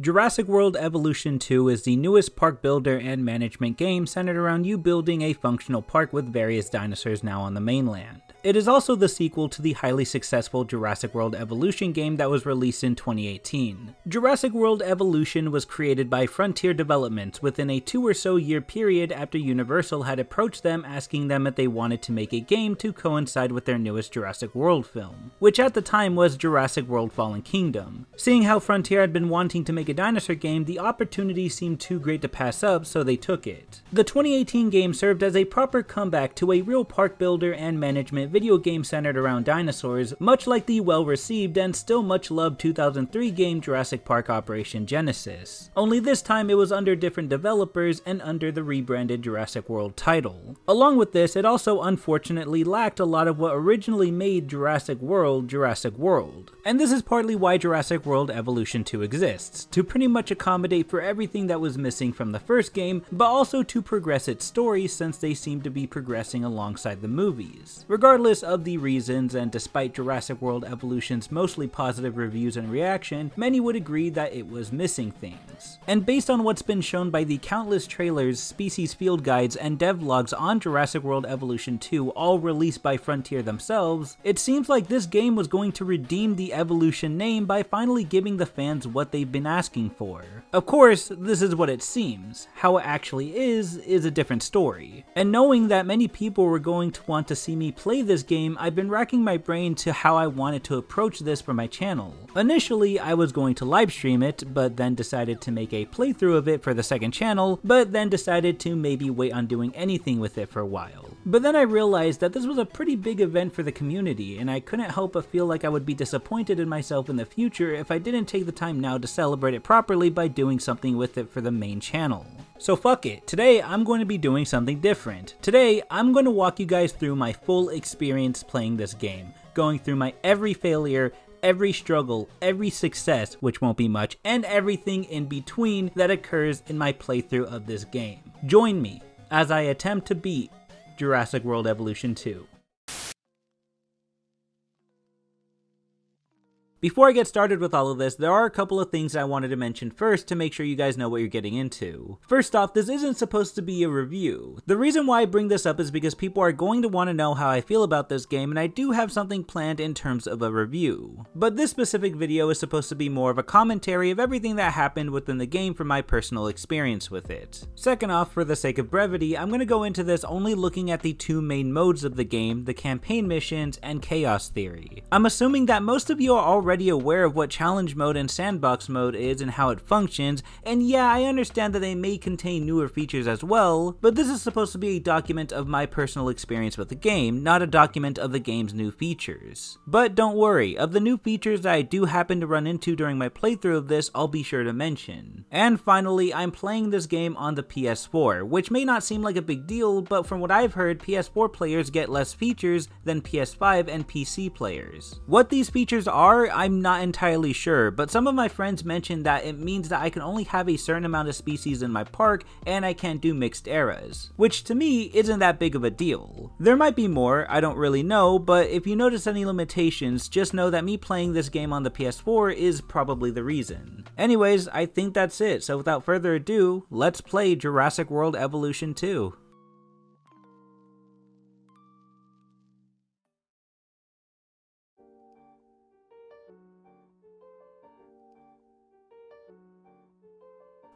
Jurassic World Evolution 2 is the newest park builder and management game centered around you building a functional park with various dinosaurs now on the mainland. It is also the sequel to the highly successful Jurassic World Evolution game that was released in 2018. Jurassic World Evolution was created by Frontier Developments within a two or so year period after Universal had approached them asking them if they wanted to make a game to coincide with their newest Jurassic World film, which at the time was Jurassic World Fallen Kingdom. Seeing how Frontier had been wanting to make a dinosaur game, the opportunity seemed too great to pass up, so they took it. The 2018 game served as a proper comeback to a real park builder and management video game centered around dinosaurs, much like the well-received and still much loved 2003 game Jurassic Park Operation Genesis. Only this time it was under different developers and under the rebranded Jurassic World title. Along with this, it also unfortunately lacked a lot of what originally made Jurassic World Jurassic World. And this is partly why Jurassic World Evolution 2 exists, to pretty much accommodate for everything that was missing from the first game, but also to progress its story since they seem to be progressing alongside the movies. Regardless Regardless of the reasons, and despite Jurassic World Evolution's mostly positive reviews and reaction, many would agree that it was missing things. And based on what's been shown by the countless trailers, species field guides, and devlogs on Jurassic World Evolution 2 all released by Frontier themselves, it seems like this game was going to redeem the Evolution name by finally giving the fans what they've been asking for. Of course, this is what it seems. How it actually is, is a different story. And knowing that many people were going to want to see me play this game, I've been racking my brain to how I wanted to approach this for my channel. Initially, I was going to livestream it, but then decided to make a playthrough of it for the second channel, but then decided to maybe wait on doing anything with it for a while. But then I realized that this was a pretty big event for the community, and I couldn't help but feel like I would be disappointed in myself in the future if I didn't take the time now to celebrate it properly by doing something with it for the main channel. So fuck it, today I'm going to be doing something different. Today, I'm going to walk you guys through my full experience playing this game, going through my every failure, every struggle, every success, which won't be much, and everything in between that occurs in my playthrough of this game. Join me as I attempt to beat Jurassic World Evolution 2. Before I get started with all of this, there are a couple of things I wanted to mention first to make sure you guys know what you're getting into. First off, this isn't supposed to be a review. The reason why I bring this up is because people are going to want to know how I feel about this game and I do have something planned in terms of a review. But this specific video is supposed to be more of a commentary of everything that happened within the game from my personal experience with it. Second off, for the sake of brevity, I'm going to go into this only looking at the two main modes of the game, the campaign missions and chaos theory. I'm assuming that most of you are already already aware of what challenge mode and sandbox mode is and how it functions, and yeah, I understand that they may contain newer features as well, but this is supposed to be a document of my personal experience with the game, not a document of the game's new features. But don't worry, of the new features that I do happen to run into during my playthrough of this, I'll be sure to mention. And finally, I'm playing this game on the PS4, which may not seem like a big deal, but from what I've heard, PS4 players get less features than PS5 and PC players. What these features are, I'm not entirely sure, but some of my friends mentioned that it means that I can only have a certain amount of species in my park and I can't do mixed eras, which to me isn't that big of a deal. There might be more, I don't really know, but if you notice any limitations, just know that me playing this game on the PS4 is probably the reason. Anyways, I think that's it, so without further ado, let's play Jurassic World Evolution 2.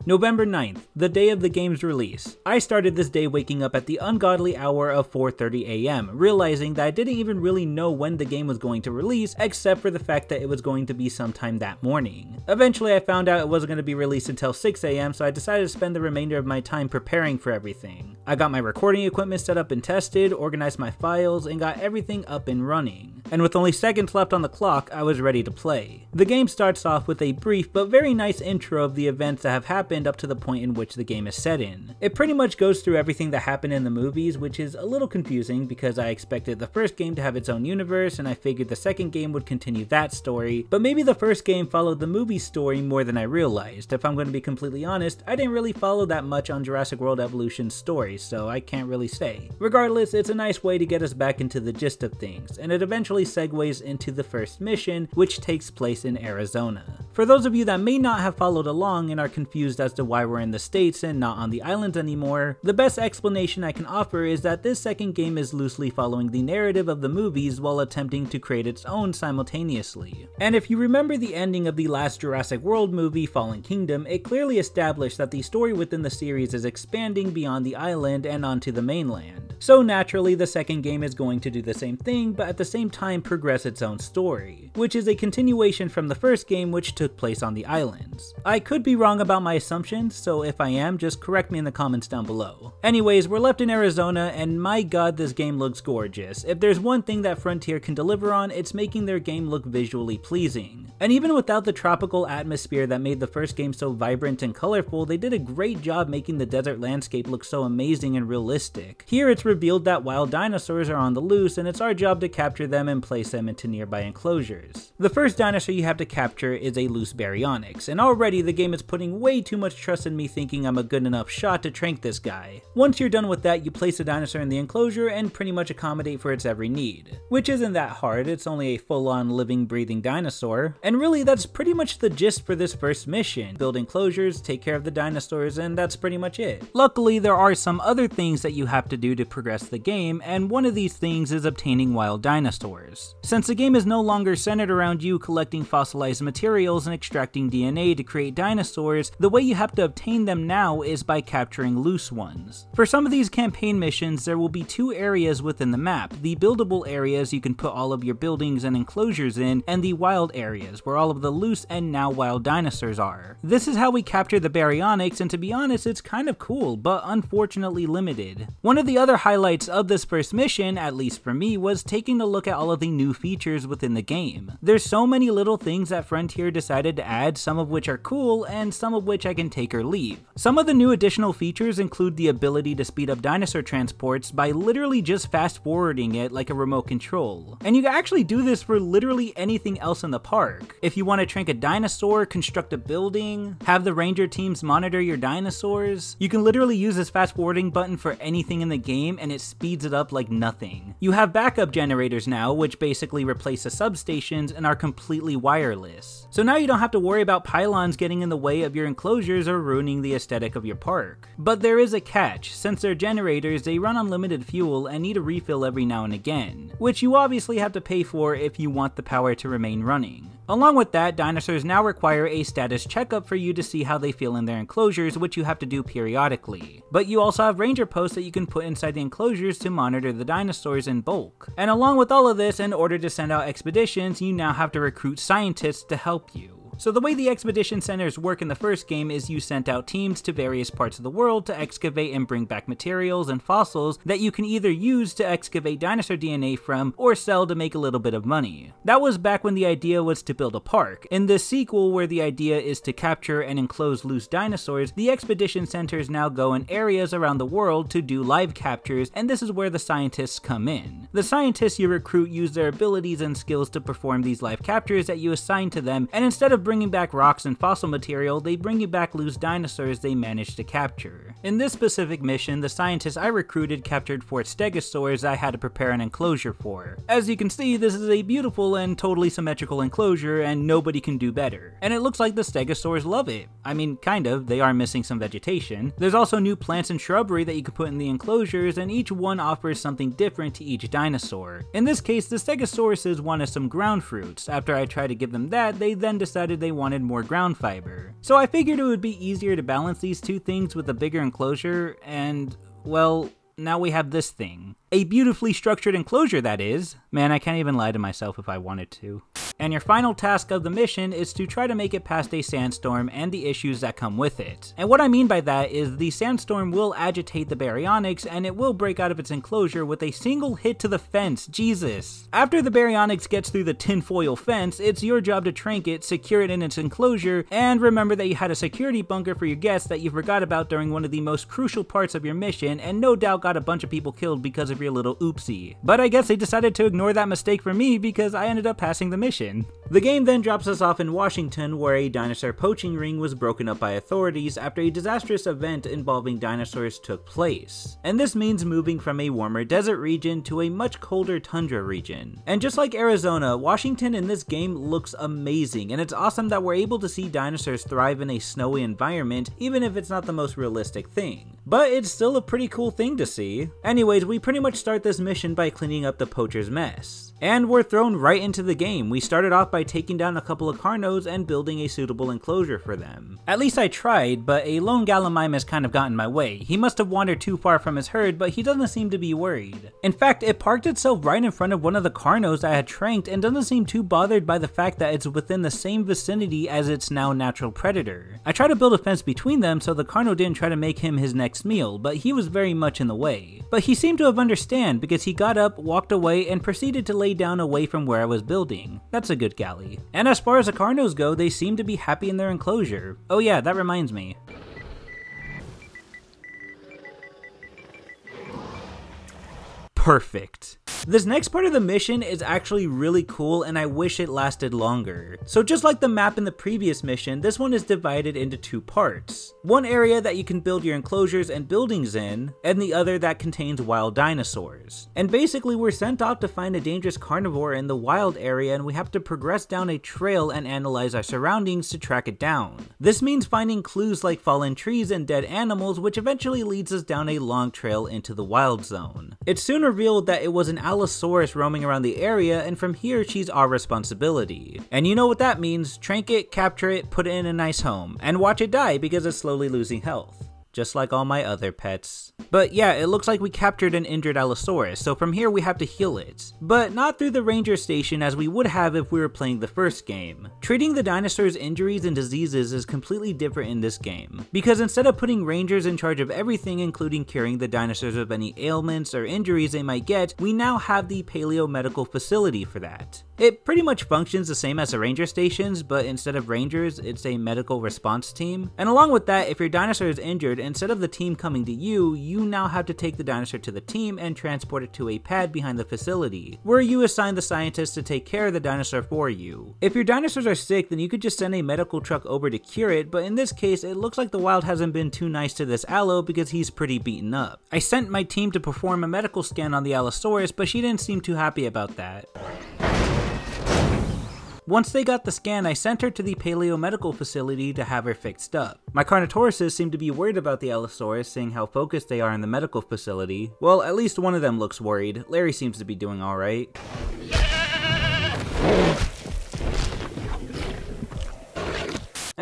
November 9th, the day of the game's release. I started this day waking up at the ungodly hour of 4.30 am, realizing that I didn't even really know when the game was going to release, except for the fact that it was going to be sometime that morning. Eventually I found out it wasn't going to be released until 6am, so I decided to spend the remainder of my time preparing for everything. I got my recording equipment set up and tested, organized my files, and got everything up and running. And with only seconds left on the clock, I was ready to play. The game starts off with a brief but very nice intro of the events that have happened up to the point in which the game is set in. It pretty much goes through everything that happened in the movies, which is a little confusing because I expected the first game to have its own universe and I figured the second game would continue that story, but maybe the first game followed the movie story more than I realized. If I'm going to be completely honest, I didn't really follow that much on Jurassic World Evolution's story, so I can't really say. Regardless, it's a nice way to get us back into the gist of things, and it eventually segues into the first mission, which takes place in Arizona. For those of you that may not have followed along and are confused as to why we're in the States and not on the islands anymore, the best explanation I can offer is that this second game is loosely following the narrative of the movies while attempting to create its own simultaneously. And if you remember the ending of the last Jurassic World movie, Fallen Kingdom, it clearly established that the story within the series is expanding beyond the island and onto the mainland. So naturally, the second game is going to do the same thing, but at the same time progress its own story, which is a continuation from the first game which took place on the islands. I could be wrong about my assumptions, so if I am, just correct me in the comments down below. Anyways, we're left in Arizona, and my god this game looks gorgeous. If there's one thing that Frontier can deliver on, it's making their game look visually pleasing. And even without the tropical atmosphere that made the first game so vibrant and colorful, they did a great job making the desert landscape look so amazing and realistic. Here it's revealed that wild dinosaurs are on the loose and it's our job to capture them and place them into nearby enclosures. The first dinosaur you have to capture is a loose baryonyx, and already the game is putting way too much trust in me thinking I'm a good enough shot to trank this guy. Once you're done with that, you place the dinosaur in the enclosure and pretty much accommodate for its every need. Which isn't that hard, it's only a full-on living breathing dinosaur, and really that's pretty much the gist for this first mission. Build enclosures, take care of the dinosaurs, and that's pretty much it. Luckily, there are some other things that you have to do to progress the game, and one of these things is obtaining wild dinosaurs. Since the game is no longer centered around you collecting fossilized materials and extracting DNA to create dinosaurs, the way you have to obtain them now is by capturing loose ones. For some of these campaign missions, there will be two areas within the map, the buildable areas you can put all of your buildings and enclosures in, and the wild areas, where all of the loose and now wild dinosaurs are. This is how we capture the baryonyx, and to be honest, it's kind of cool, but unfortunately limited. One of the other highlights of this first mission, at least for me, was taking a look at all of the new features within the game. There's so many little things that Frontier decided to add, some of which are cool, and some of which I can take or leave. Some of the new additional features include the ability to speed up dinosaur transports by literally just fast forwarding it like a remote control. And you can actually do this for literally anything else in the park. If you want to trank a dinosaur, construct a building, have the ranger teams monitor your dinosaurs, you can literally use this fast forwarding button for anything in the game and it speeds it up like nothing. You have backup generators now, which basically replace the substations and are completely wireless. So now you don't have to worry about pylons getting in the way of your enclosures or ruining the aesthetic of your park. But there is a catch, since they're generators, they run on limited fuel and need a refill every now and again, which you obviously have to pay for if you want the power to remain running. Along with that, dinosaurs now require a status checkup for you to see how they feel in their enclosures, which you have to do periodically. But you also have ranger posts that you can put inside the enclosures to monitor the dinosaurs in bulk. And along with all of this, in order to send out expeditions, you now have to recruit scientists to help you. So the way the expedition centers work in the first game is you sent out teams to various parts of the world to excavate and bring back materials and fossils that you can either use to excavate dinosaur DNA from or sell to make a little bit of money. That was back when the idea was to build a park. In the sequel where the idea is to capture and enclose loose dinosaurs, the expedition centers now go in areas around the world to do live captures and this is where the scientists come in. The scientists you recruit use their abilities and skills to perform these live captures that you assign to them and instead of bringing back rocks and fossil material, they bring you back loose dinosaurs they managed to capture. In this specific mission, the scientists I recruited captured four stegosaurs I had to prepare an enclosure for. As you can see, this is a beautiful and totally symmetrical enclosure, and nobody can do better. And it looks like the stegosaurs love it. I mean, kind of, they are missing some vegetation. There's also new plants and shrubbery that you can put in the enclosures, and each one offers something different to each dinosaur. In this case, the stegosauruses wanted some ground fruits. After I tried to give them that, they then decided they wanted more ground fiber. So I figured it would be easier to balance these two things with a bigger enclosure, and, well, now we have this thing. A beautifully structured enclosure, that is. Man, I can't even lie to myself if I wanted to. And your final task of the mission is to try to make it past a sandstorm and the issues that come with it. And what I mean by that is the sandstorm will agitate the baryonyx and it will break out of its enclosure with a single hit to the fence, Jesus. After the baryonyx gets through the tinfoil fence, it's your job to trank it, secure it in its enclosure, and remember that you had a security bunker for your guests that you forgot about during one of the most crucial parts of your mission and no doubt got a bunch of people killed because of your little oopsie. But I guess they decided to ignore that mistake for me because I ended up passing the mission. The game then drops us off in Washington where a dinosaur poaching ring was broken up by authorities after a disastrous event involving dinosaurs took place. And this means moving from a warmer desert region to a much colder tundra region. And just like Arizona, Washington in this game looks amazing and it's awesome that we're able to see dinosaurs thrive in a snowy environment even if it's not the most realistic thing. But it's still a pretty cool thing to see. Anyways, we pretty much start this mission by cleaning up the poacher's mess. And we're thrown right into the game. We started off by taking down a couple of Carnos and building a suitable enclosure for them. At least I tried, but a lone Gallimimus has kind of got in my way. He must have wandered too far from his herd, but he doesn't seem to be worried. In fact, it parked itself right in front of one of the Carnos I had tranked and doesn't seem too bothered by the fact that it's within the same vicinity as its now natural predator. I tried to build a fence between them so the Carno didn't try to make him his next meal, but he was very much in the way. But he seemed to have understand because he got up, walked away, and proceeded to lay down away from where I was building. That's a good galley. And as far as the Carnos go, they seem to be happy in their enclosure. Oh yeah, that reminds me. Perfect. This next part of the mission is actually really cool and I wish it lasted longer. So just like the map in the previous mission, this one is divided into two parts. One area that you can build your enclosures and buildings in, and the other that contains wild dinosaurs. And basically we're sent out to find a dangerous carnivore in the wild area and we have to progress down a trail and analyze our surroundings to track it down. This means finding clues like fallen trees and dead animals which eventually leads us down a long trail into the wild zone. It's soon revealed that it was an Allosaurus roaming around the area, and from here she's our responsibility. And you know what that means, trank it, capture it, put it in a nice home, and watch it die because it's slowly losing health just like all my other pets. But yeah, it looks like we captured an injured Allosaurus, so from here we have to heal it. But not through the ranger station as we would have if we were playing the first game. Treating the dinosaur's injuries and diseases is completely different in this game, because instead of putting rangers in charge of everything including curing the dinosaurs of any ailments or injuries they might get, we now have the Paleo Medical Facility for that. It pretty much functions the same as the ranger stations, but instead of rangers, it's a medical response team. And along with that, if your dinosaur is injured, instead of the team coming to you, you now have to take the dinosaur to the team and transport it to a pad behind the facility, where you assign the scientists to take care of the dinosaur for you. If your dinosaurs are sick, then you could just send a medical truck over to cure it, but in this case, it looks like the wild hasn't been too nice to this Allo because he's pretty beaten up. I sent my team to perform a medical scan on the Allosaurus, but she didn't seem too happy about that. Once they got the scan, I sent her to the Paleo Medical Facility to have her fixed up. My Carnotauruses seem to be worried about the Allosaurus, seeing how focused they are in the medical facility. Well, at least one of them looks worried. Larry seems to be doing alright.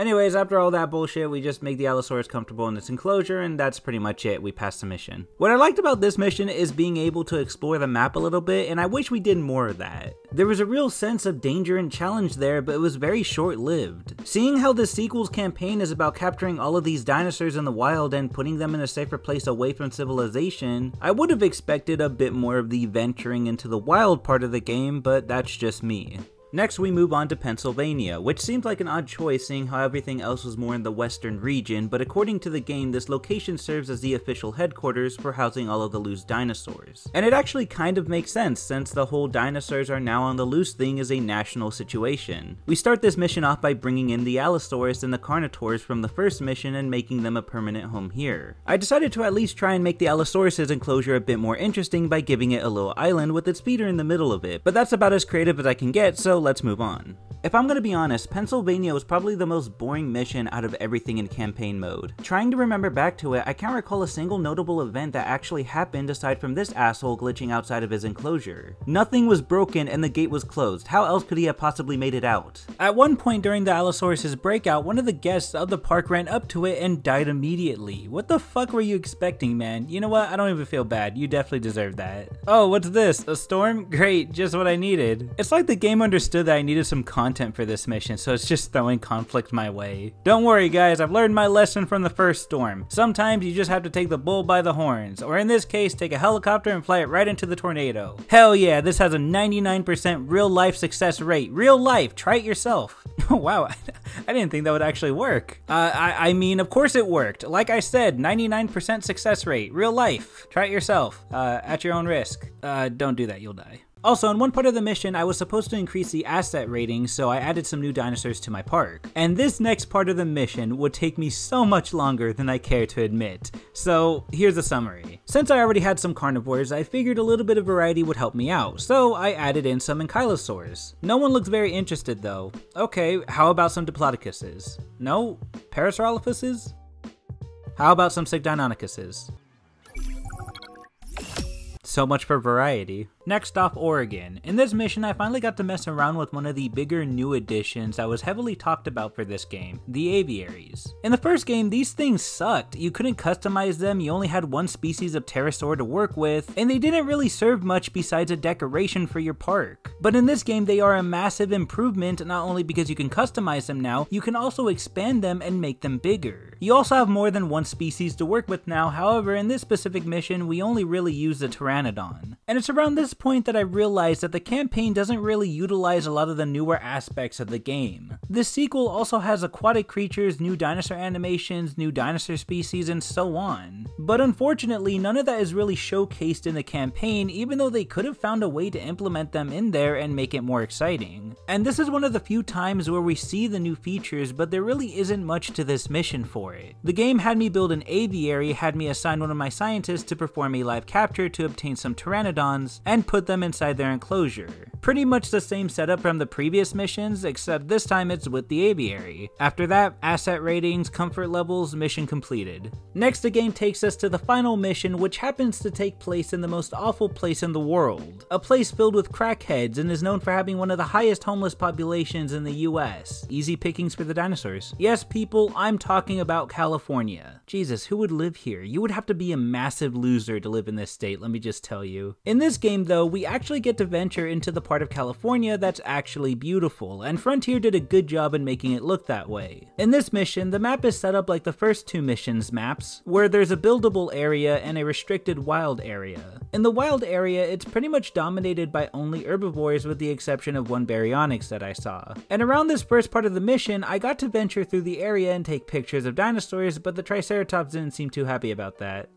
Anyways, after all that bullshit, we just make the Allosaurus comfortable in its enclosure, and that's pretty much it. We pass the mission. What I liked about this mission is being able to explore the map a little bit, and I wish we did more of that. There was a real sense of danger and challenge there, but it was very short-lived. Seeing how the sequel's campaign is about capturing all of these dinosaurs in the wild and putting them in a safer place away from civilization, I would have expected a bit more of the venturing into the wild part of the game, but that's just me. Next, we move on to Pennsylvania, which seems like an odd choice seeing how everything else was more in the western region, but according to the game, this location serves as the official headquarters for housing all of the loose dinosaurs. And it actually kind of makes sense since the whole dinosaurs are now on the loose thing is a national situation. We start this mission off by bringing in the Allosaurus and the Carnotaurs from the first mission and making them a permanent home here. I decided to at least try and make the Allosaurus' enclosure a bit more interesting by giving it a little island with its feeder in the middle of it, but that's about as creative as I can get, so let's move on. If I'm gonna be honest, Pennsylvania was probably the most boring mission out of everything in campaign mode. Trying to remember back to it, I can't recall a single notable event that actually happened aside from this asshole glitching outside of his enclosure. Nothing was broken and the gate was closed, how else could he have possibly made it out? At one point during the Allosaurus' breakout, one of the guests of the park ran up to it and died immediately. What the fuck were you expecting, man? You know what, I don't even feel bad, you definitely deserve that. Oh, what's this? A storm? Great, just what I needed. It's like the game understood that I needed some content for this mission, so it's just throwing conflict my way. Don't worry guys, I've learned my lesson from the first storm. Sometimes you just have to take the bull by the horns, or in this case, take a helicopter and fly it right into the tornado. Hell yeah, this has a 99% real life success rate. Real life, try it yourself. wow, I didn't think that would actually work. Uh, I, I mean, of course it worked. Like I said, 99% success rate, real life. Try it yourself, uh, at your own risk. Uh, don't do that, you'll die. Also, in one part of the mission, I was supposed to increase the asset rating, so I added some new dinosaurs to my park. And this next part of the mission would take me so much longer than I care to admit. So, here's a summary. Since I already had some carnivores, I figured a little bit of variety would help me out, so I added in some ankylosaurs. No one looks very interested though. Okay, how about some Diplodocuses? No? Parasaurolophuses? How about some Sigdeinonychuses? So much for variety. Next off, Oregon. In this mission, I finally got to mess around with one of the bigger new additions that was heavily talked about for this game, the aviaries. In the first game, these things sucked. You couldn't customize them, you only had one species of pterosaur to work with, and they didn't really serve much besides a decoration for your park. But in this game, they are a massive improvement, not only because you can customize them now, you can also expand them and make them bigger. You also have more than one species to work with now, however, in this specific mission, we only really use the Pteranodon. And it's around this point that I realized that the campaign doesn't really utilize a lot of the newer aspects of the game. This sequel also has aquatic creatures, new dinosaur animations, new dinosaur species, and so on. But unfortunately, none of that is really showcased in the campaign, even though they could have found a way to implement them in there and make it more exciting. And this is one of the few times where we see the new features, but there really isn't much to this mission for it. The game had me build an aviary, had me assign one of my scientists to perform a live capture to obtain some pteranodons, and put them inside their enclosure. Pretty much the same setup from the previous missions, except this time it's with the aviary. After that, asset ratings, comfort levels, mission completed. Next, the game takes us to the final mission, which happens to take place in the most awful place in the world. A place filled with crackheads and is known for having one of the highest homeless populations in the US. Easy pickings for the dinosaurs. Yes, people, I'm talking about California. Jesus, who would live here? You would have to be a massive loser to live in this state, let me just tell you. In this game, though, we actually get to venture into the part of California that's actually beautiful, and Frontier did a good job in making it look that way. In this mission, the map is set up like the first two missions maps, where there's a buildable area and a restricted wild area. In the wild area, it's pretty much dominated by only herbivores with the exception of one baryonyx that I saw. And around this first part of the mission, I got to venture through the area and take pictures of dinosaurs, but the Triceratops didn't seem too happy about that.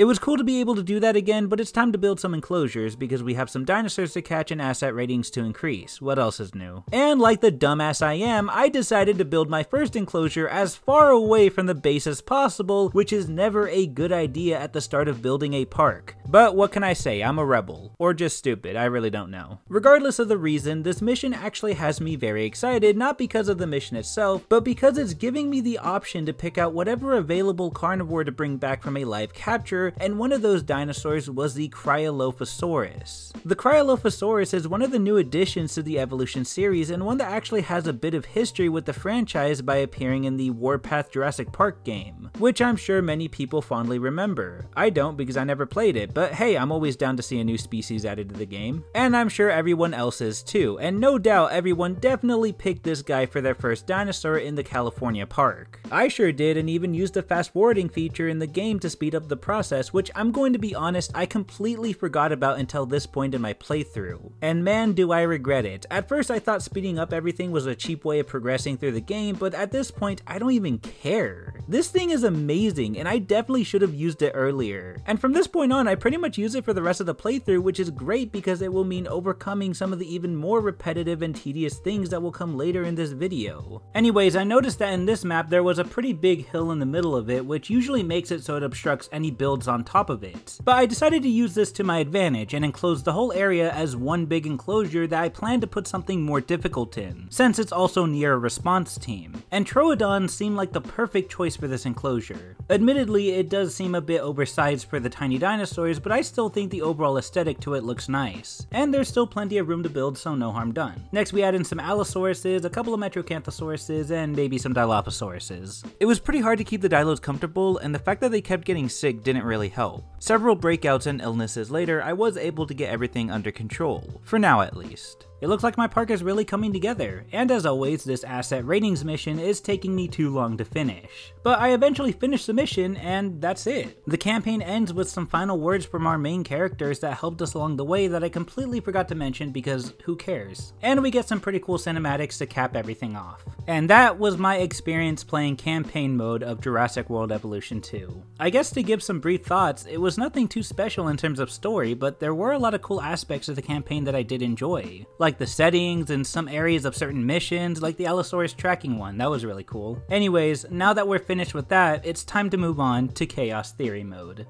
It was cool to be able to do that again, but it's time to build some enclosures because we have some dinosaurs to catch and asset ratings to increase. What else is new? And like the dumbass I am, I decided to build my first enclosure as far away from the base as possible, which is never a good idea at the start of building a park. But what can I say, I'm a rebel. Or just stupid, I really don't know. Regardless of the reason, this mission actually has me very excited, not because of the mission itself, but because it's giving me the option to pick out whatever available carnivore to bring back from a live capture and one of those dinosaurs was the Cryolophosaurus. The Cryolophosaurus is one of the new additions to the Evolution series and one that actually has a bit of history with the franchise by appearing in the Warpath Jurassic Park game, which I'm sure many people fondly remember. I don't because I never played it, but hey, I'm always down to see a new species added to the game. And I'm sure everyone else is too, and no doubt everyone definitely picked this guy for their first dinosaur in the California park. I sure did and even used the fast forwarding feature in the game to speed up the process process, which I'm going to be honest, I completely forgot about until this point in my playthrough. And man, do I regret it. At first I thought speeding up everything was a cheap way of progressing through the game, but at this point, I don't even care. This thing is amazing, and I definitely should have used it earlier. And from this point on, I pretty much use it for the rest of the playthrough, which is great because it will mean overcoming some of the even more repetitive and tedious things that will come later in this video. Anyways, I noticed that in this map there was a pretty big hill in the middle of it, which usually makes it so it obstructs any builds on top of it. But I decided to use this to my advantage and enclose the whole area as one big enclosure that I plan to put something more difficult in, since it's also near a response team. And Troodon seemed like the perfect choice for this enclosure. Admittedly, it does seem a bit oversized for the tiny dinosaurs, but I still think the overall aesthetic to it looks nice. And there's still plenty of room to build, so no harm done. Next, we add in some Allosauruses, a couple of Metrosauruses, and maybe some Dilophosauruses. It was pretty hard to keep the Dilos comfortable, and the fact that they kept getting sick didn't really help. Several breakouts and illnesses later, I was able to get everything under control, for now at least. It looks like my park is really coming together, and as always, this asset ratings mission is taking me too long to finish. But I eventually finished the mission, and that's it. The campaign ends with some final words from our main characters that helped us along the way that I completely forgot to mention because who cares? And we get some pretty cool cinematics to cap everything off. And that was my experience playing campaign mode of Jurassic World Evolution 2. I guess to give some brief thoughts, it was nothing too special in terms of story, but there were a lot of cool aspects of the campaign that I did enjoy. Like the settings and some areas of certain missions, like the Allosaurus tracking one, that was really cool. Anyways, now that we're finished with that, it's time to move on to Chaos Theory mode.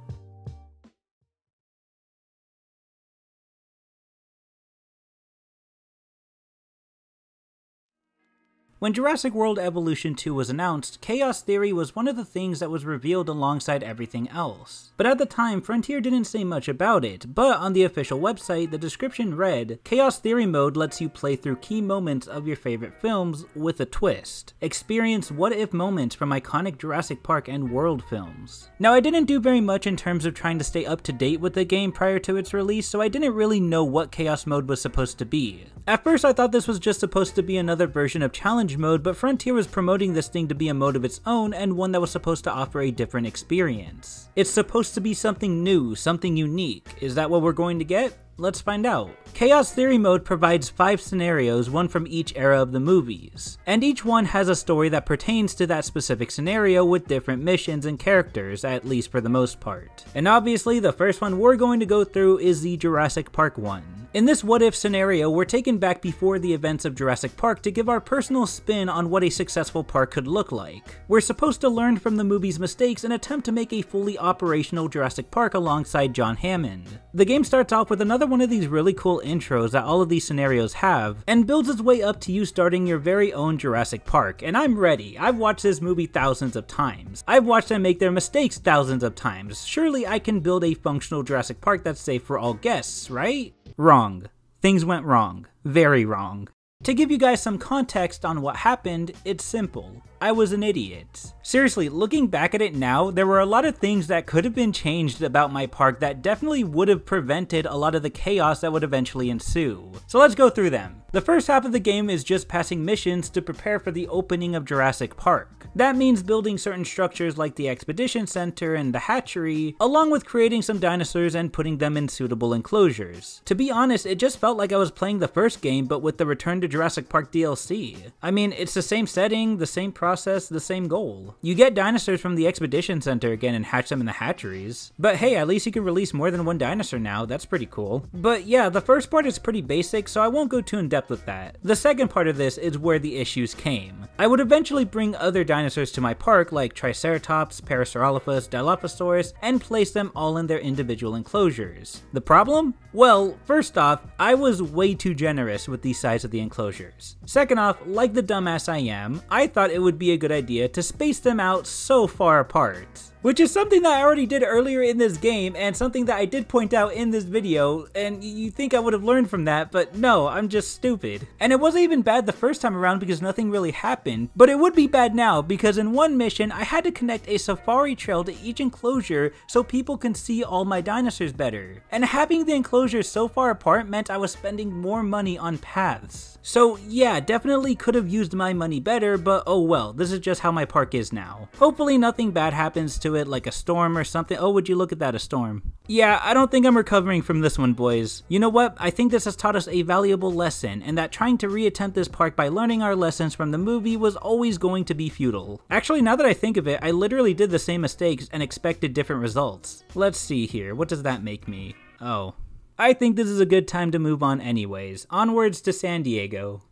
When Jurassic World Evolution 2 was announced, Chaos Theory was one of the things that was revealed alongside everything else. But at the time, Frontier didn't say much about it, but on the official website, the description read, Chaos Theory mode lets you play through key moments of your favorite films with a twist. Experience what-if moments from iconic Jurassic Park and World films. Now I didn't do very much in terms of trying to stay up to date with the game prior to its release, so I didn't really know what Chaos mode was supposed to be. At first I thought this was just supposed to be another version of Challenge mode, but Frontier was promoting this thing to be a mode of its own and one that was supposed to offer a different experience. It's supposed to be something new, something unique. Is that what we're going to get? Let's find out. Chaos Theory Mode provides five scenarios, one from each era of the movies, and each one has a story that pertains to that specific scenario with different missions and characters, at least for the most part. And obviously, the first one we're going to go through is the Jurassic Park one. In this what if scenario, we're taken back before the events of Jurassic Park to give our personal spin on what a successful park could look like. We're supposed to learn from the movie's mistakes and attempt to make a fully operational Jurassic Park alongside John Hammond. The game starts off with another one of these really cool intros that all of these scenarios have, and builds its way up to you starting your very own Jurassic Park, and I'm ready. I've watched this movie thousands of times. I've watched them make their mistakes thousands of times. Surely I can build a functional Jurassic Park that's safe for all guests, right? Wrong. Things went wrong. Very wrong. To give you guys some context on what happened, it's simple. I was an idiot. Seriously, looking back at it now, there were a lot of things that could have been changed about my park that definitely would have prevented a lot of the chaos that would eventually ensue. So let's go through them. The first half of the game is just passing missions to prepare for the opening of Jurassic Park. That means building certain structures like the Expedition Center and the hatchery, along with creating some dinosaurs and putting them in suitable enclosures. To be honest, it just felt like I was playing the first game but with the Return to Jurassic Park DLC. I mean, it's the same setting, the same process, the same goal. You get dinosaurs from the Expedition Center again and hatch them in the hatcheries. But hey, at least you can release more than one dinosaur now, that's pretty cool. But yeah, the first part is pretty basic, so I won't go too in depth with that. The second part of this is where the issues came. I would eventually bring other dinosaurs to my park like Triceratops, Parasaurolophus, Dilophosaurus, and place them all in their individual enclosures. The problem? Well, first off, I was way too generous with the size of the enclosures. Second off, like the dumbass I am, I thought it would be a good idea to space them out so far apart which is something that I already did earlier in this game and something that I did point out in this video and you think I would have learned from that but no I'm just stupid. And it wasn't even bad the first time around because nothing really happened but it would be bad now because in one mission I had to connect a safari trail to each enclosure so people can see all my dinosaurs better. And having the enclosures so far apart meant I was spending more money on paths. So yeah, definitely could have used my money better, but oh well, this is just how my park is now. Hopefully nothing bad happens to it like a storm or something. Oh, would you look at that, a storm. Yeah, I don't think I'm recovering from this one, boys. You know what? I think this has taught us a valuable lesson, and that trying to reattempt this park by learning our lessons from the movie was always going to be futile. Actually, now that I think of it, I literally did the same mistakes and expected different results. Let's see here, what does that make me? Oh. I think this is a good time to move on anyways. Onwards to San Diego.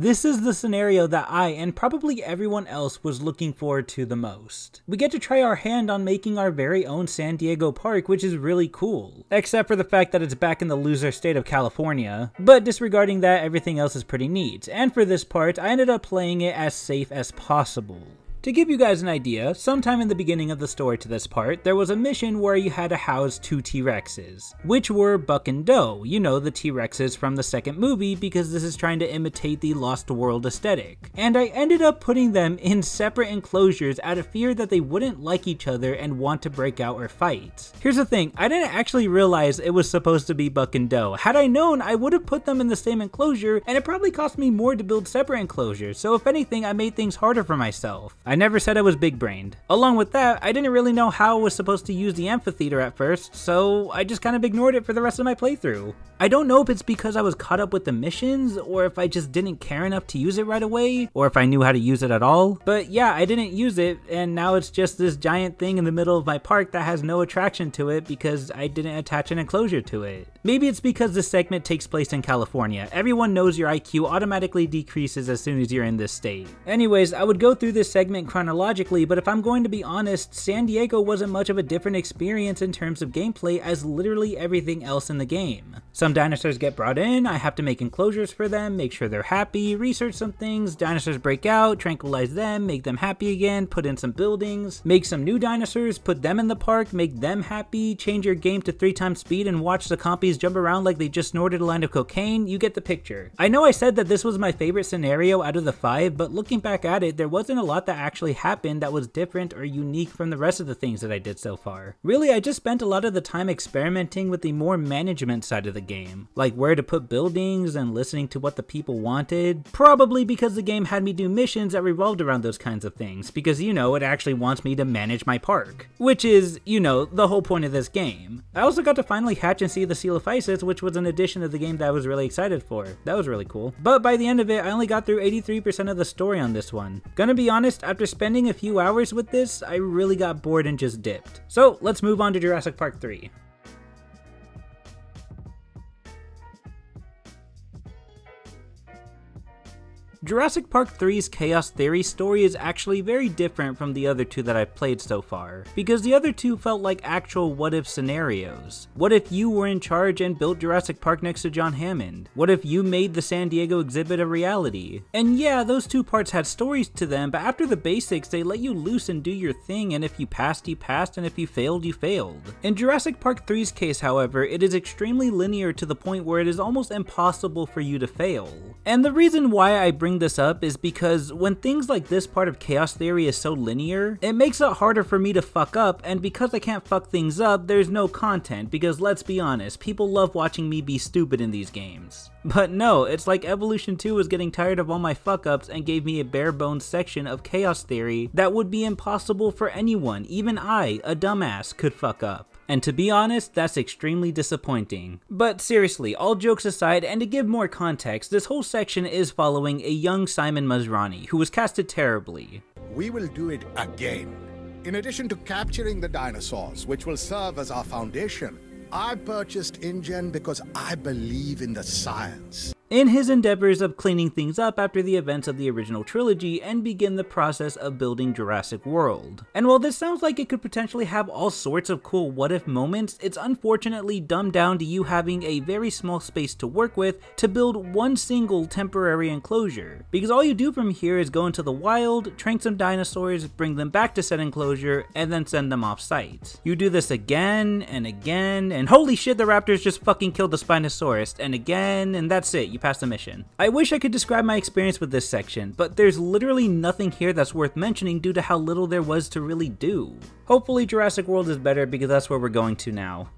This is the scenario that I, and probably everyone else, was looking forward to the most. We get to try our hand on making our very own San Diego park, which is really cool. Except for the fact that it's back in the loser state of California. But disregarding that, everything else is pretty neat. And for this part, I ended up playing it as safe as possible. To give you guys an idea, sometime in the beginning of the story to this part, there was a mission where you had to house two T-Rexes, which were Buck and Doe, you know the T-Rexes from the second movie because this is trying to imitate the Lost World aesthetic. And I ended up putting them in separate enclosures out of fear that they wouldn't like each other and want to break out or fight. Here's the thing, I didn't actually realize it was supposed to be Buck and Doe. Had I known, I would have put them in the same enclosure and it probably cost me more to build separate enclosures, so if anything I made things harder for myself. I never said I was big brained. Along with that, I didn't really know how I was supposed to use the amphitheater at first, so I just kind of ignored it for the rest of my playthrough. I don't know if it's because I was caught up with the missions, or if I just didn't care enough to use it right away, or if I knew how to use it at all. But yeah, I didn't use it, and now it's just this giant thing in the middle of my park that has no attraction to it because I didn't attach an enclosure to it. Maybe it's because this segment takes place in California. Everyone knows your IQ automatically decreases as soon as you're in this state. Anyways, I would go through this segment chronologically, but if I'm going to be honest, San Diego wasn't much of a different experience in terms of gameplay as literally everything else in the game. Some dinosaurs get brought in, I have to make enclosures for them, make sure they're happy, research some things, dinosaurs break out, tranquilize them, make them happy again, put in some buildings, make some new dinosaurs, put them in the park, make them happy, change your game to three times speed and watch the compies jump around like they just snorted a line of cocaine, you get the picture. I know I said that this was my favorite scenario out of the five, but looking back at it, there wasn't a lot that actually happened that was different or unique from the rest of the things that I did so far. Really, I just spent a lot of the time experimenting with the more management side of the game, like where to put buildings and listening to what the people wanted, probably because the game had me do missions that revolved around those kinds of things, because you know, it actually wants me to manage my park, which is, you know, the whole point of this game. I also got to finally hatch and see the Coelophysis, which was an addition to the game that I was really excited for. That was really cool. But by the end of it, I only got through 83% of the story on this one. Gonna be honest, after spending a few hours with this, I really got bored and just dipped. So let's move on to Jurassic Park 3. Jurassic Park 3's Chaos Theory story is actually very different from the other two that I've played so far, because the other two felt like actual what if scenarios. What if you were in charge and built Jurassic Park next to John Hammond? What if you made the San Diego exhibit a reality? And yeah, those two parts had stories to them, but after the basics, they let you loose and do your thing, and if you passed, you passed, and if you failed, you failed. In Jurassic Park 3's case, however, it is extremely linear to the point where it is almost impossible for you to fail. And the reason why I bring bring this up is because when things like this part of chaos theory is so linear, it makes it harder for me to fuck up, and because I can't fuck things up, there's no content, because let's be honest, people love watching me be stupid in these games. But no, it's like Evolution 2 was getting tired of all my fuck ups and gave me a bare bones section of chaos theory that would be impossible for anyone, even I, a dumbass, could fuck up. And to be honest, that's extremely disappointing. But seriously, all jokes aside, and to give more context, this whole section is following a young Simon Masrani, who was casted terribly. We will do it again. In addition to capturing the dinosaurs, which will serve as our foundation, I purchased InGen because I believe in the science in his endeavors of cleaning things up after the events of the original trilogy and begin the process of building Jurassic World. And while this sounds like it could potentially have all sorts of cool what if moments, it's unfortunately dumbed down to you having a very small space to work with to build one single temporary enclosure. Because all you do from here is go into the wild, train some dinosaurs, bring them back to said enclosure, and then send them off site. You do this again and again, and holy shit the raptors just fucking killed the Spinosaurus, and again, and that's it, you pass the mission. I wish I could describe my experience with this section, but there's literally nothing here that's worth mentioning due to how little there was to really do. Hopefully Jurassic World is better because that's where we're going to now.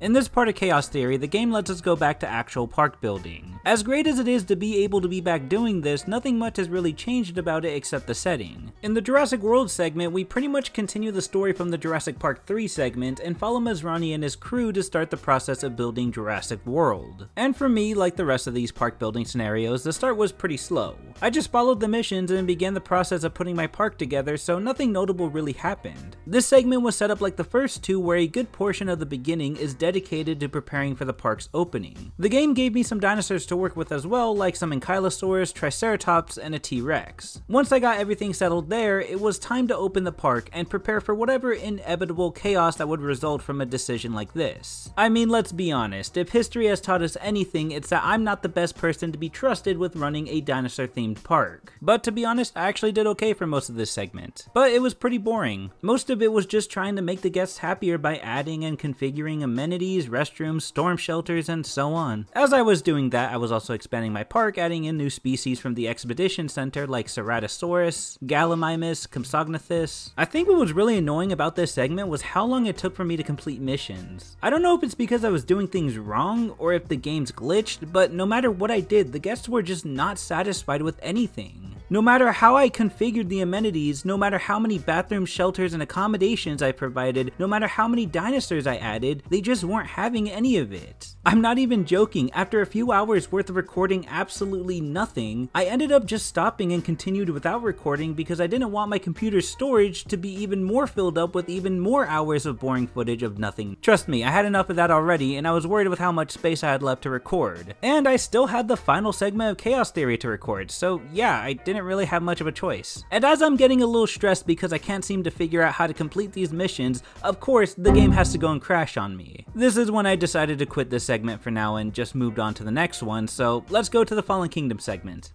In this part of Chaos Theory, the game lets us go back to actual park building. As great as it is to be able to be back doing this, nothing much has really changed about it except the setting. In the Jurassic World segment, we pretty much continue the story from the Jurassic Park 3 segment and follow Masrani and his crew to start the process of building Jurassic World. And for me, like the rest of these park building scenarios, the start was pretty slow. I just followed the missions and began the process of putting my park together, so nothing notable really happened. This segment was set up like the first two where a good portion of the beginning is dedicated to preparing for the park's opening. The game gave me some dinosaurs to work with as well, like some Ankylosaurus, Triceratops, and a T-Rex. Once I got everything settled there, it was time to open the park and prepare for whatever inevitable chaos that would result from a decision like this. I mean, let's be honest, if history has taught us anything, it's that I'm not the best person to be trusted with running a dinosaur themed park. But to be honest, I actually did okay for most of this segment. But it was pretty boring. Most of it was just trying to make the guests happier by adding and configuring amenities, restrooms, storm shelters, and so on. As I was doing that, I was also expanding my park, adding in new species from the Expedition Center like Ceratosaurus, Gallimimus, Compsognathus. I think what was really annoying about this segment was how long it took for me to complete missions. I don't know if it's because I was doing things wrong or if the game's glitched, but no matter what I did, the guests were just not satisfied with anything. No matter how I configured the amenities, no matter how many bathrooms, shelters, and accommodations I provided, no matter how many dinosaurs I added, they just weren't having any of it. I'm not even joking, after a few hours worth of recording absolutely nothing, I ended up just stopping and continued without recording because I didn't want my computer's storage to be even more filled up with even more hours of boring footage of nothing. Trust me, I had enough of that already, and I was worried with how much space I had left to record. And I still had the final segment of Chaos Theory to record, so yeah, I didn't didn't really have much of a choice. And as I'm getting a little stressed because I can't seem to figure out how to complete these missions, of course, the game has to go and crash on me. This is when I decided to quit this segment for now and just moved on to the next one, so let's go to the Fallen Kingdom segment.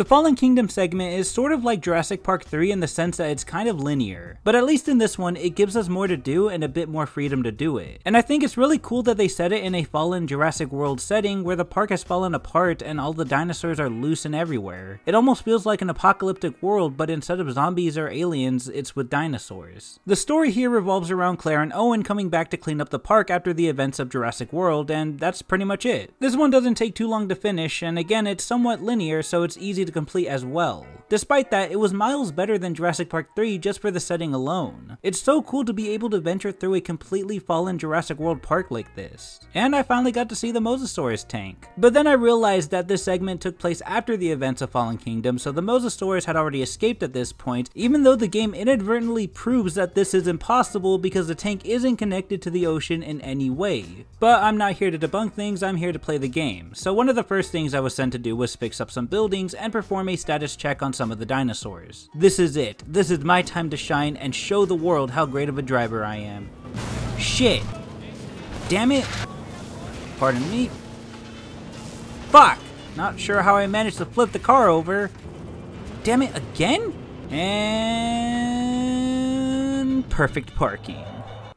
The Fallen Kingdom segment is sort of like Jurassic Park 3 in the sense that it's kind of linear, but at least in this one, it gives us more to do and a bit more freedom to do it. And I think it's really cool that they set it in a fallen Jurassic World setting where the park has fallen apart and all the dinosaurs are loose and everywhere. It almost feels like an apocalyptic world, but instead of zombies or aliens, it's with dinosaurs. The story here revolves around Claire and Owen coming back to clean up the park after the events of Jurassic World, and that's pretty much it. This one doesn't take too long to finish, and again, it's somewhat linear, so it's easy easy to complete as well. Despite that, it was miles better than Jurassic Park 3 just for the setting alone. It's so cool to be able to venture through a completely fallen Jurassic World park like this. And I finally got to see the Mosasaurus tank. But then I realized that this segment took place after the events of Fallen Kingdom, so the Mosasaurus had already escaped at this point, even though the game inadvertently proves that this is impossible because the tank isn't connected to the ocean in any way. But I'm not here to debunk things, I'm here to play the game. So one of the first things I was sent to do was fix up some buildings and perform a status check on some of the dinosaurs. This is it. This is my time to shine and show the world how great of a driver I am. Shit. Damn it. Pardon me. Fuck. Not sure how I managed to flip the car over. Damn it, again? And... perfect parking.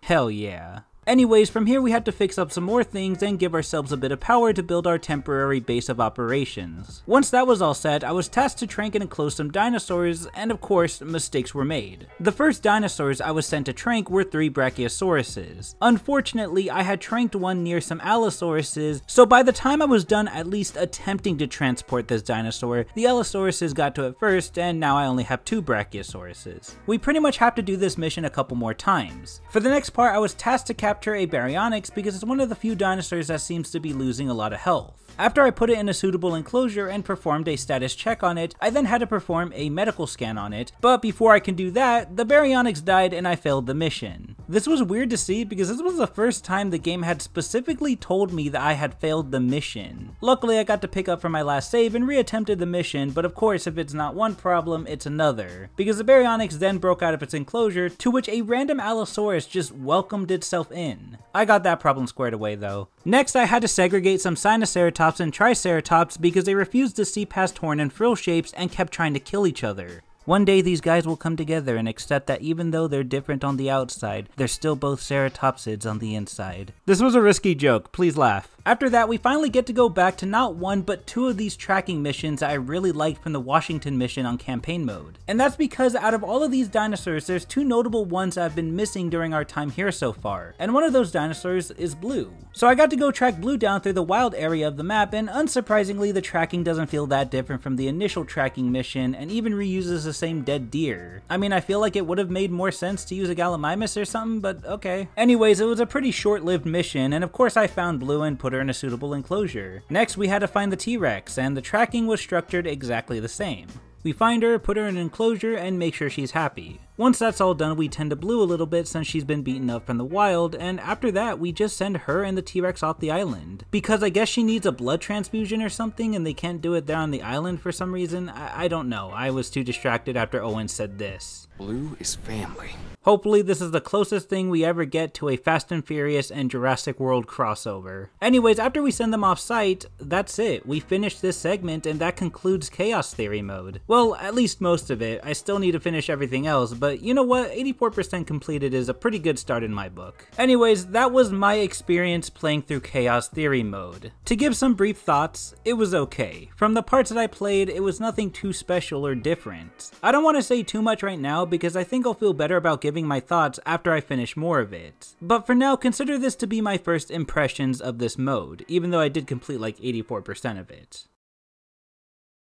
Hell yeah. Anyways, from here we had to fix up some more things and give ourselves a bit of power to build our temporary base of operations. Once that was all set, I was tasked to trank and enclose some dinosaurs, and of course, mistakes were made. The first dinosaurs I was sent to trank were three Brachiosauruses. Unfortunately, I had tranked one near some Allosauruses, so by the time I was done at least attempting to transport this dinosaur, the Allosauruses got to it first, and now I only have two Brachiosauruses. We pretty much have to do this mission a couple more times. For the next part, I was tasked to capture a Baryonyx because it's one of the few dinosaurs that seems to be losing a lot of health. After I put it in a suitable enclosure and performed a status check on it, I then had to perform a medical scan on it, but before I can do that, the Baryonyx died and I failed the mission. This was weird to see because this was the first time the game had specifically told me that I had failed the mission. Luckily I got to pick up from my last save and reattempted the mission, but of course if it's not one problem, it's another. Because the Baryonyx then broke out of its enclosure, to which a random Allosaurus just welcomed itself in. I got that problem squared away though. Next I had to segregate some Sinoceratops And Triceratops because they refused to see past horn and frill shapes and kept trying to kill each other. One day these guys will come together and accept that even though they're different on the outside, they're still both ceratopsids on the inside. This was a risky joke, please laugh. After that, we finally get to go back to not one, but two of these tracking missions I really liked from the Washington mission on campaign mode. And that's because out of all of these dinosaurs, there's two notable ones I've been missing during our time here so far, and one of those dinosaurs is Blue. So I got to go track Blue down through the wild area of the map, and unsurprisingly, the tracking doesn't feel that different from the initial tracking mission, and even reuses the same dead deer. I mean, I feel like it would have made more sense to use a Gallimimus or something, but okay. Anyways, it was a pretty short-lived mission, and of course I found Blue and put her in a suitable enclosure. Next, we had to find the T-Rex, and the tracking was structured exactly the same. We find her, put her in an enclosure, and make sure she's happy. Once that's all done, we tend to Blue a little bit since she's been beaten up from the wild, and after that, we just send her and the T-Rex off the island. Because I guess she needs a blood transfusion or something and they can't do it there on the island for some reason, I, I don't know. I was too distracted after Owen said this. Blue is family. Hopefully this is the closest thing we ever get to a Fast and Furious and Jurassic World crossover. Anyways, after we send them off site, that's it. We finished this segment and that concludes Chaos Theory mode. Well, at least most of it. I still need to finish everything else, but you know what? 84% completed is a pretty good start in my book. Anyways, that was my experience playing through Chaos Theory mode. To give some brief thoughts, it was okay. From the parts that I played, it was nothing too special or different. I don't want to say too much right now because I think I'll feel better about giving my thoughts after I finish more of it. But for now, consider this to be my first impressions of this mode, even though I did complete like 84% of it.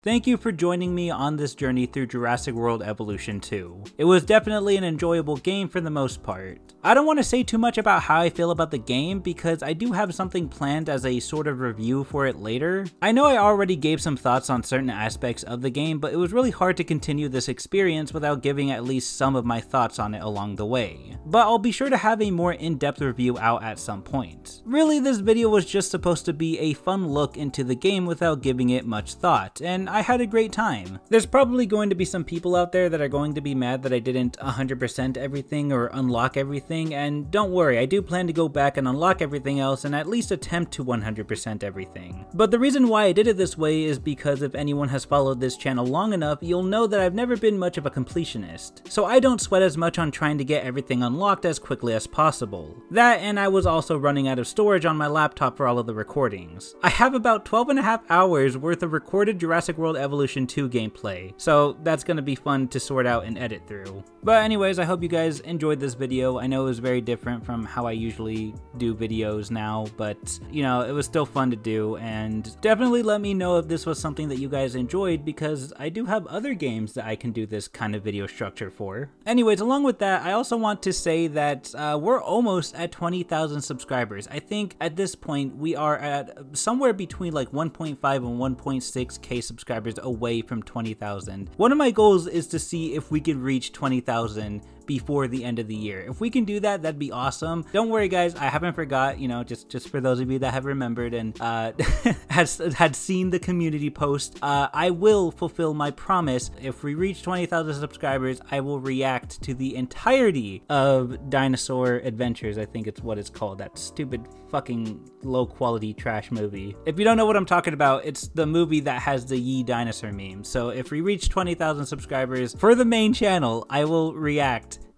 Thank you for joining me on this journey through Jurassic World Evolution 2. It was definitely an enjoyable game for the most part. I don't want to say too much about how I feel about the game because I do have something planned as a sort of review for it later. I know I already gave some thoughts on certain aspects of the game, but it was really hard to continue this experience without giving at least some of my thoughts on it along the way. But I'll be sure to have a more in-depth review out at some point. Really, this video was just supposed to be a fun look into the game without giving it much thought, and I had a great time. There's probably going to be some people out there that are going to be mad that I didn't 100% everything or unlock everything, and don't worry, I do plan to go back and unlock everything else and at least attempt to 100% everything. But the reason why I did it this way is because if anyone has followed this channel long enough, you'll know that I've never been much of a completionist. So I don't sweat as much on trying to get everything unlocked as quickly as possible. That and I was also running out of storage on my laptop for all of the recordings. I have about 12 and a half hours worth of recorded Jurassic World Evolution Evolution 2 gameplay, so that's gonna be fun to sort out and edit through. But anyways, I hope you guys enjoyed this video. I know it was very different from how I usually do videos now, but you know, it was still fun to do, and definitely let me know if this was something that you guys enjoyed, because I do have other games that I can do this kind of video structure for. Anyways, along with that, I also want to say that uh, we're almost at 20,000 subscribers. I think at this point, we are at somewhere between like 1.5 and 1.6k subscribers away from 20,000. One of my goals is to see if we can reach 20,000 before the end of the year. If we can do that, that'd be awesome. Don't worry, guys. I haven't forgot. You know, just just for those of you that have remembered and uh, has had seen the community post, uh, I will fulfill my promise. If we reach 20,000 subscribers, I will react to the entirety of Dinosaur Adventures. I think it's what it's called. That stupid fucking low quality trash movie. If you don't know what I'm talking about, it's the movie that has the Yee dinosaur meme. So if we reach 20,000 subscribers for the main channel, I will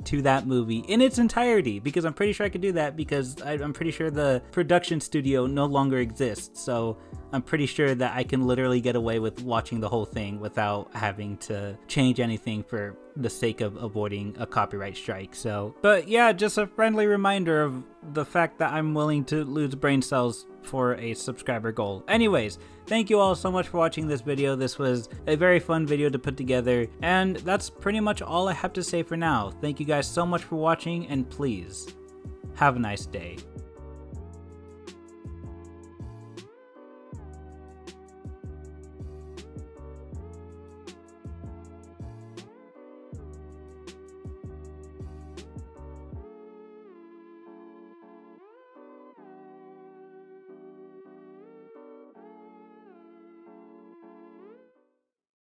to that movie in its entirety because I'm pretty sure I could do that because I, am pretty sure the production studio no longer exists. So I'm pretty sure that I can literally get away with watching the whole thing without having to change anything for the sake of avoiding a copyright strike. So, but yeah, just a friendly reminder of the fact that I'm willing to lose brain cells for a subscriber goal. Anyways, thank you all so much for watching this video. This was a very fun video to put together, and that's pretty much all I have to say for now. Thank you guys so much for watching, and please, have a nice day.